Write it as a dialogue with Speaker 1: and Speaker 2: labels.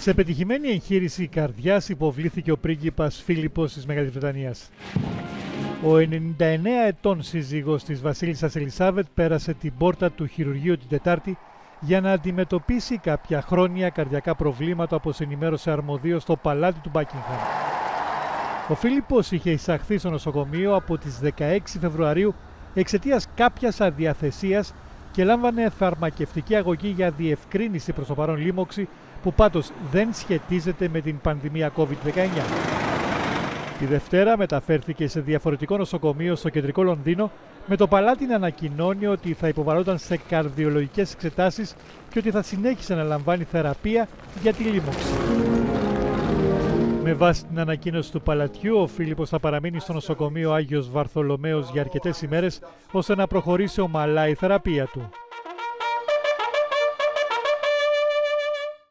Speaker 1: Σε πετυχημένη εγχείρηση καρδιάς υποβλήθηκε ο πρίγκιπας Φίλιππος της Μεγάλης Βρετανίας. Ο 99 ετών σύζυγος της Βασίλισσας Ελισάβετ πέρασε την πόρτα του χειρουργείου την Τετάρτη για να αντιμετωπίσει κάποια χρόνια καρδιακά προβλήματα όπως ενημέρωσε αρμοδίο στο παλάτι του Μπάκιγχαμ. Ο Φίλιππος είχε εισαχθεί στο νοσοκομείο από τις 16 Φεβρουαρίου εξαιτίας κάποιας αδιαθεσίας και λάμβανε φαρμακευτική αγωγή για διευκρίνηση προς το παρόν λίμωξη που πάντως δεν σχετίζεται με την πανδημία COVID-19. Τη Δευτέρα μεταφέρθηκε σε διαφορετικό νοσοκομείο στο κεντρικό Λονδίνο με το παλάτι να ανακοινώνει ότι θα υποβαλόταν σε καρδιολογικές εξετάσεις και ότι θα συνέχισε να λαμβάνει θεραπεία για τη λίμωξη. Με βάση την ανακοίνωση του παλατιού, ο Φίλιππος θα παραμείνει στο νοσοκομείο Άγιος Βαρθολομαίος για αρκετές ημέρες ώστε να προχωρήσει ομαλά η θεραπεία του.